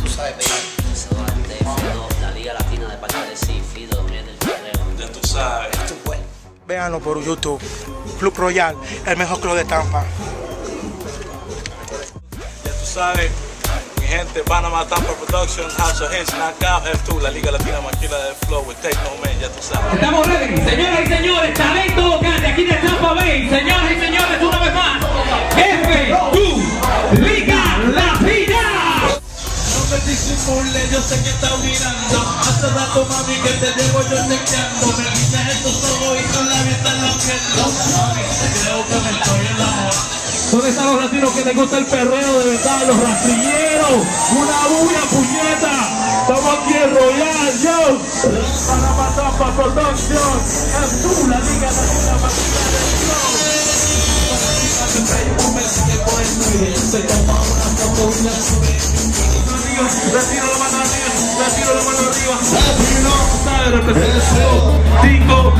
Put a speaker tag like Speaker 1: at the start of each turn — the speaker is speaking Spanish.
Speaker 1: tú sabes, baby.
Speaker 2: Eso va de Fido, la Liga Latina de sí, Fido, Gabriel del Ferrero.
Speaker 3: Ya tú sabes.
Speaker 4: Véanlo por YouTube. Club Royal, el mejor club de Tampa.
Speaker 3: Ya tú sabes. Mi gente, Panama Tampa Production, House of Hits, Knockout, F2, la Liga Latina Maquila del Flow, with Take No Man, ya tú sabes.
Speaker 5: Estamos ready, señoras y señores, talento local de aquí de Tampa Bay, señoras
Speaker 6: yo sé que está mirando Hace rato mami que te llevo yo chequeando Me guiñas estos ojos y con la vista enloqueciendo Mami, creo que me estoy enamorando
Speaker 5: ¿Dónde están los latinos que les gusta el perreo de verdad? Los rastrilleros, una bulla puñeta. Estamos aquí en Royal, yo. Panamá Tampa Production, es Retiro la mano arriba, retiro la mano arriba. Tú sabes, representación. Tico,